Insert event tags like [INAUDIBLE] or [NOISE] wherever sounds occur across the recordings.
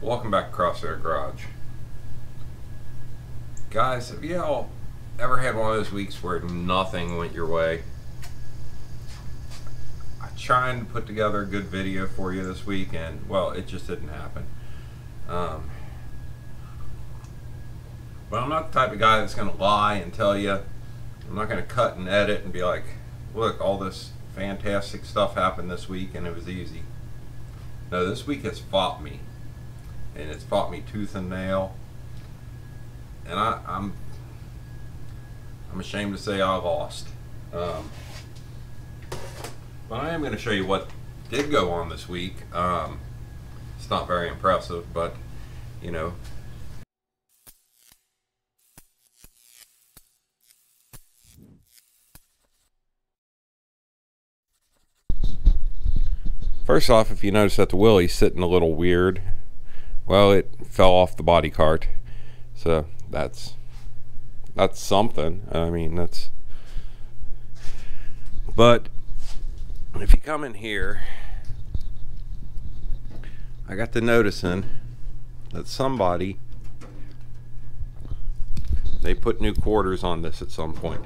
Welcome back to Crossthread Garage. Guys, have you all ever had one of those weeks where nothing went your way? I tried to put together a good video for you this week and, well, it just didn't happen. Um, but I'm not the type of guy that's going to lie and tell you. I'm not going to cut and edit and be like, look, all this fantastic stuff happened this week and it was easy. No, this week has fought me. And it's fought me tooth and nail. And I, I'm I'm ashamed to say I lost. Um, but I am going to show you what did go on this week. Um, it's not very impressive, but you know, First off, if you notice that the wheel, he's sitting a little weird. Well, it fell off the body cart. So that's that's something. I mean, that's but if you come in here, I got to noticing that somebody they put new quarters on this at some point.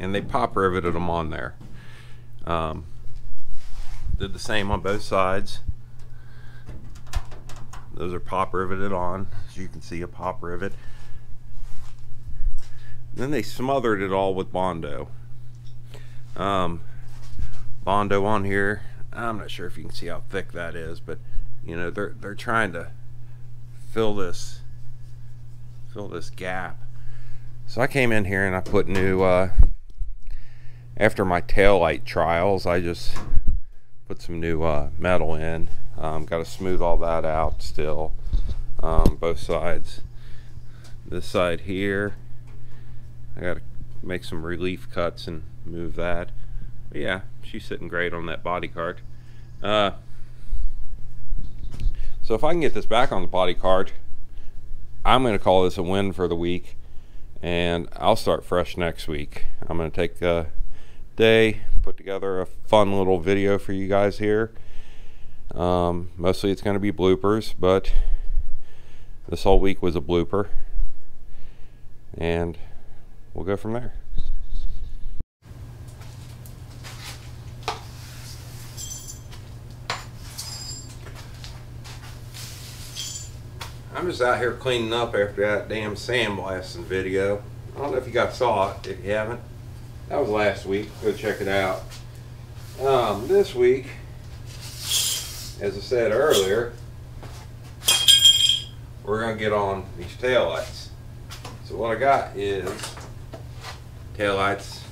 And they pop riveted them on there. Um, did the same on both sides. Those are pop riveted on, as you can see a pop rivet. Then they smothered it all with Bondo. Um, Bondo on here. I'm not sure if you can see how thick that is, but you know they're they're trying to fill this fill this gap. So I came in here and I put new uh, after my tail light trials, I just put some new uh, metal in. Um, Got to smooth all that out still, um, both sides. This side here, I got to make some relief cuts and move that. But yeah, she's sitting great on that body cart. Uh, so if I can get this back on the body cart, I'm going to call this a win for the week, and I'll start fresh next week. I'm going to take a day. Put together a fun little video for you guys here. Um, mostly it's going to be bloopers, but this whole week was a blooper. And we'll go from there. I'm just out here cleaning up after that damn sandblasting video. I don't know if you guys saw it. If you haven't, that was last week. Go check it out. Um, this week, as I said earlier, we're going to get on these tail lights. So what I got is tail lights.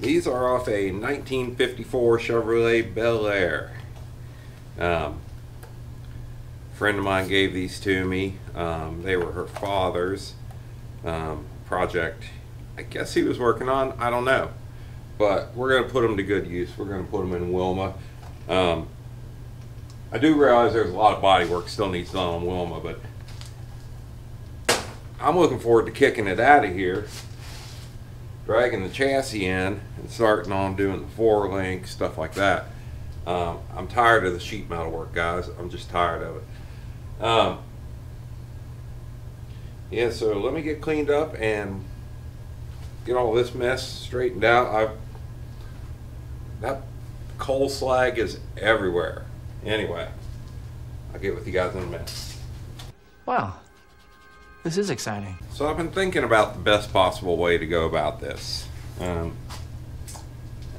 These are off a 1954 Chevrolet Bel Air. Um, friend of mine gave these to me. Um, they were her father's um, project I guess he was working on. I don't know. But we're going to put them to good use. We're going to put them in Wilma. Um, I do realize there's a lot of body work still needs done on Wilma, but I'm looking forward to kicking it out of here, dragging the chassis in, and starting on doing the four link, stuff like that. Um, I'm tired of the sheet metal work, guys. I'm just tired of it. Um, yeah, so let me get cleaned up and get all this mess straightened out. I that coal slag is everywhere. Anyway, I'll get with you guys in a minute. Wow, this is exciting. So I've been thinking about the best possible way to go about this. Um,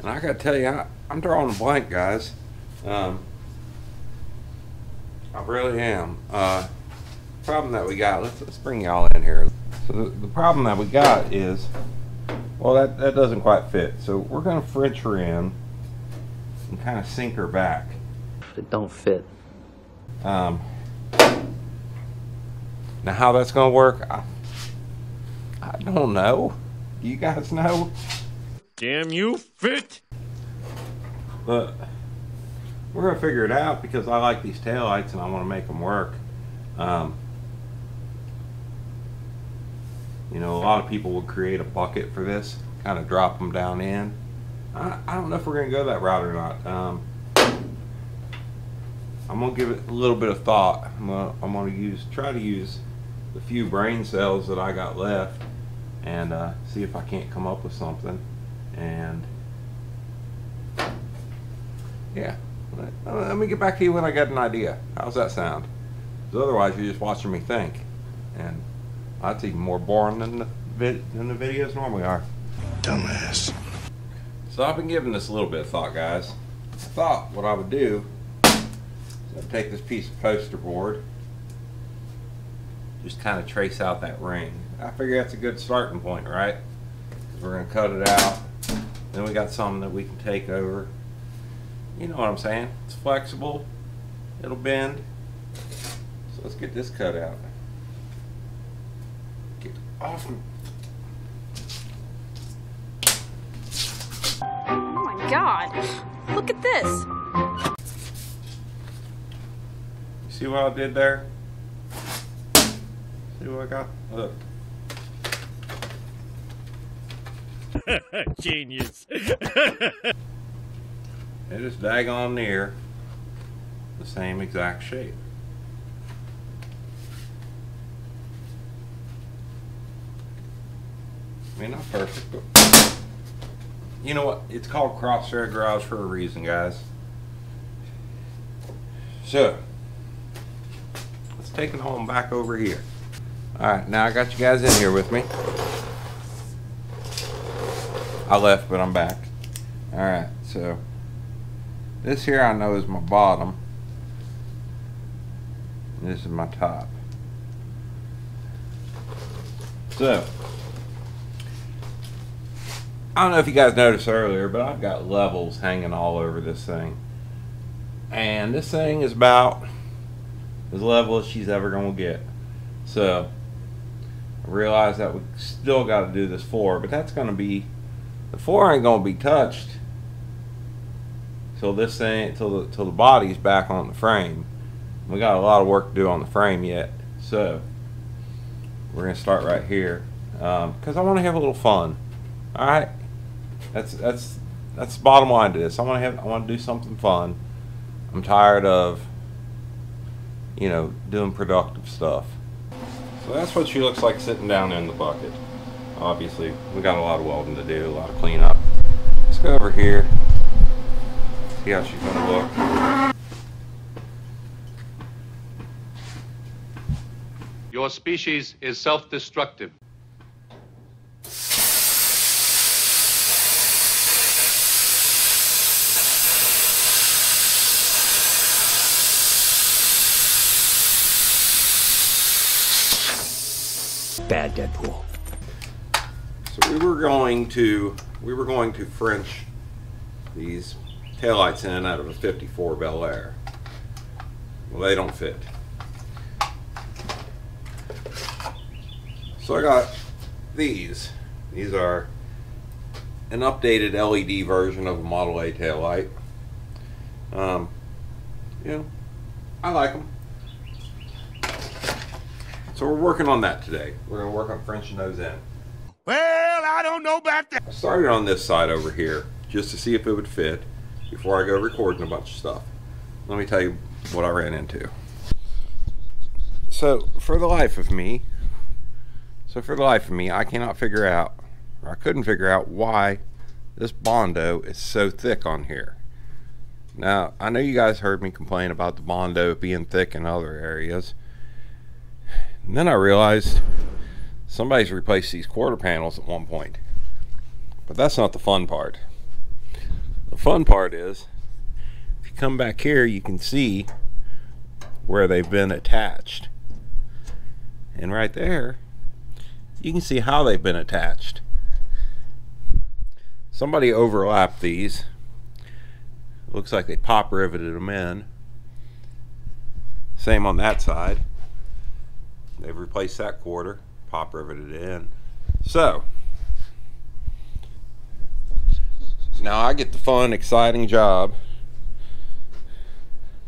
and I gotta tell you, I, am drawing a blank, guys. Um, I really am. Uh, problem that we got, let's, let's bring y'all in here. So the, the problem that we got is well, that, that doesn't quite fit. So we're going to French her in and kind of sink her back. It don't fit. Um, now how that's going to work, I, I don't know. You guys know? Damn you, fit! But we're going to figure it out because I like these taillights and I want to make them work. Um, You know, a lot of people would create a bucket for this, kind of drop them down in. I, I don't know if we're going to go that route or not. Um, I'm gonna give it a little bit of thought. I'm gonna, I'm gonna use try to use the few brain cells that I got left and uh, see if I can't come up with something. And yeah, let, let me get back to you when I get an idea. How's that sound? 'Cause otherwise, you're just watching me think, and that's even more boring than the than the videos normally are. Dumbass. So I've been giving this a little bit of thought, guys. I thought what I would do is I'd take this piece of poster board, just kind of trace out that ring. I figure that's a good starting point, right? 'Cause we're gonna cut it out. Then we got something that we can take over. You know what I'm saying? It's flexible. It'll bend. So let's get this cut out. Get Oh my god. Look at this. See what I did there? See what I got? Look. [LAUGHS] Genius. It is daggone near the same exact shape. I mean, not perfect, but you know what? It's called Crossthread Garage for a reason, guys. So, let's take it home back over here. All right, now I got you guys in here with me. I left, but I'm back. All right, so this here I know is my bottom. This is my top. So, I don't know if you guys noticed earlier, but I've got levels hanging all over this thing. And this thing is about as level as she's ever going to get. So, I realize that we still got to do this floor, but that's going to be, the floor ain't going to be touched till this thing till the till the body's back on the frame. We got a lot of work to do on the frame yet, so we're gonna start right here um, because I want to have a little fun. All right, that's that's that's the bottom line to this. I want to have I want to do something fun. I'm tired of you know doing productive stuff. So that's what she looks like sitting down in the bucket. Obviously, we got a lot of welding to do, a lot of cleanup. Let's go over here. See how she's gonna look. Your species is self-destructive. Bad Deadpool. So we were going to we were going to French these taillights in out of a 54 Bel Air. Well, they don't fit. So I got these. These are an updated LED version of a Model A taillight. Um, you know, I like them. So we're working on that today. We're gonna work on Frenching those in. well, I don't know about that. I started on this side over here just to see if it would fit before I go recording a bunch of stuff. Let me tell you what I ran into. So, for the life of me, so for the life of me, I cannot figure out, or I couldn't figure out why this Bondo is so thick on here. Now, I know you guys heard me complain about the Bondo being thick in other areas. And then I realized somebody's replaced these quarter panels at one point. But that's not the fun part. The fun part is, if you come back here, you can see where they've been attached. And right there, you can see how they've been attached. Somebody overlapped these. Looks like they pop riveted them in. Same on that side. They've replaced that quarter, pop riveted it in. So, now I get the fun, exciting job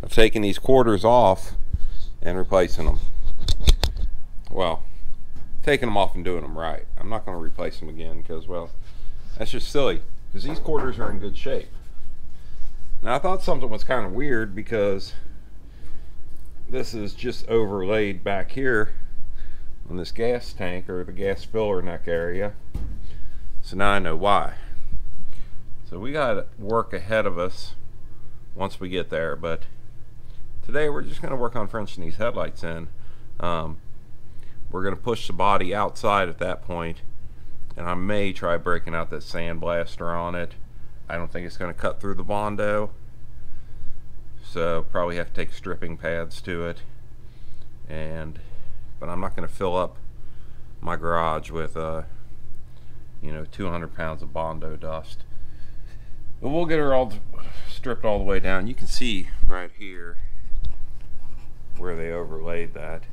of taking these quarters off and replacing them. Well, taking them off and doing them right. I'm not going to replace them again because, well, that's just silly because these quarters are in good shape. Now, I thought something was kind of weird because this is just overlaid back here on this gas tank or the gas filler neck area. So now I know why. So we got work ahead of us once we get there, but today we're just going to work on Frenching these headlights in. Um, we're going to push the body outside at that point, and I may try breaking out that sandblaster on it. I don't think it's going to cut through the Bondo, so probably have to take stripping pads to it. And but I'm not going to fill up my garage with uh, you know 200 pounds of Bondo dust. But we'll get her all stripped all the way down. You can see right here where they overlaid that.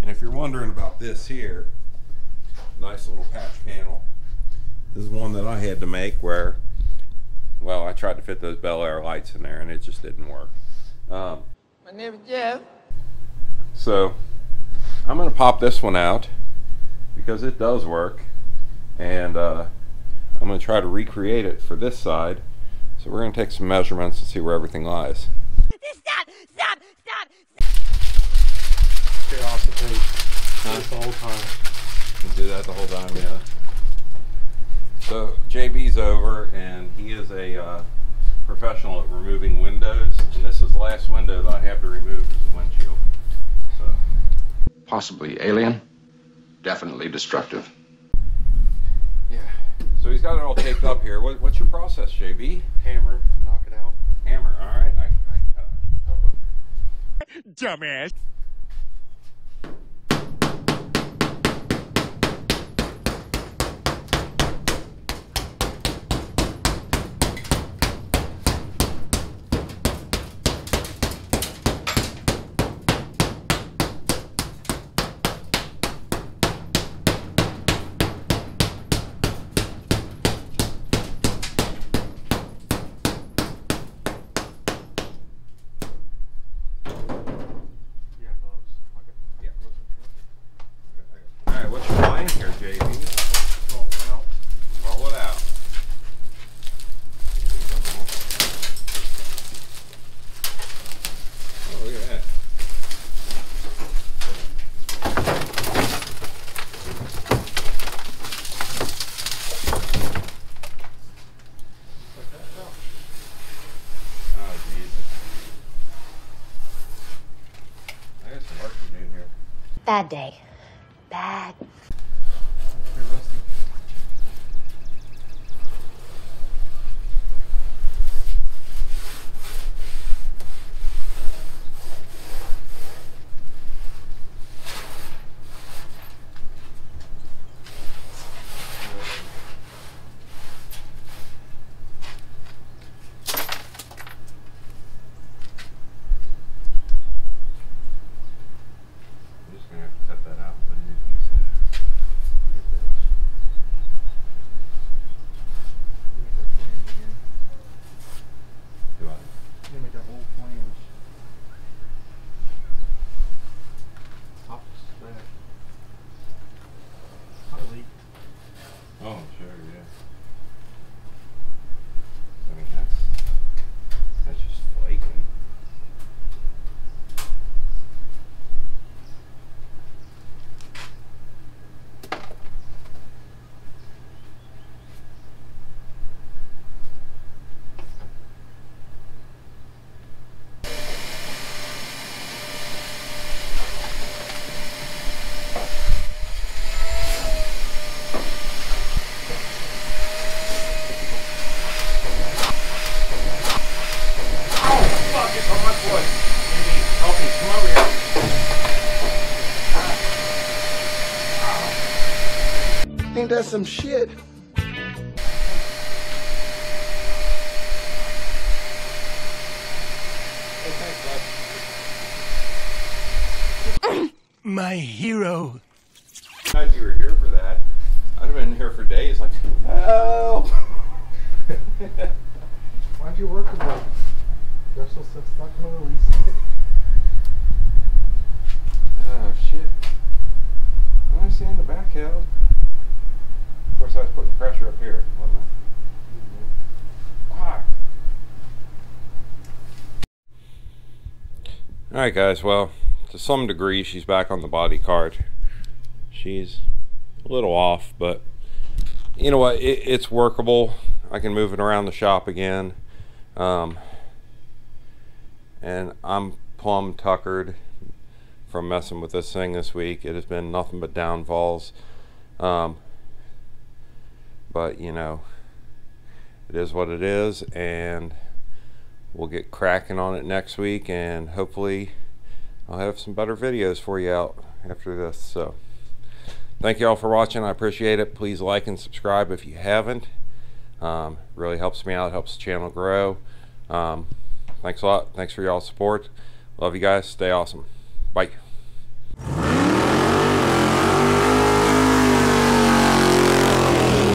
And if you're wondering about this here, nice little patch panel. This is one that I had to make where, well, I tried to fit those Bel Air lights in there and it just didn't work. Um, My name is Jeff. so I'm going to pop this one out because it does work. And uh, I'm going to try to recreate it for this side. So we're going to take some measurements and see where everything lies. Stop! Stop! Stop! Stay off the tape. The whole time. You do that the whole time, yeah. So JB's over, and he is a uh, professional at removing windows. And this is the last window that I have to remove is the windshield. So Possibly alien, definitely destructive. yeah. So he's got it all taped up here. What, what's your process, JB? Hammer, knock it out. Hammer. All right. I, I, help him. Dumbass. Yeah, gloves. Okay. Yeah. All right. What's your plan here, JB? Roll it out. Roll it out. Oh, look at that. Oh, Jesus. I got some work to do here. Bad day. Bad. Pretty rusty. I'm just gonna have to cut that out and put a new piece in. Get this. Make that flange again. Do I? You gotta make that whole flange. Top spread. Not a leak. Oh, sure, yeah. I mean, that's that's just flaking. Fuck, it's on my foot. Maybe help me. Come over here. Ain't that some shit? My hero. Glad you were here for that. I'd have been here for days. Like, help! [LAUGHS] Why'd you work with that? They're stuck stuck in the release. oh shit! I want to see in the back held. Of course, I was putting pressure up here, wasn't I? Alright guys, well, to some degree she's back on the body cart. She's a little off, but you know what, it, it's workable. I can move it around the shop again. Um, and I'm plumb tuckered from messing with this thing this week. It has been nothing but downfalls. Um, but, you know, it is what it is, and we'll get cracking on it next week, and hopefully I'll have some better videos for you out after this. So, thank you all for watching. I appreciate it. Please like and subscribe if you haven't. Um, really helps me out, helps the channel grow. Um, thanks a lot. Thanks for y'all support. Love you guys. Stay awesome. Bye.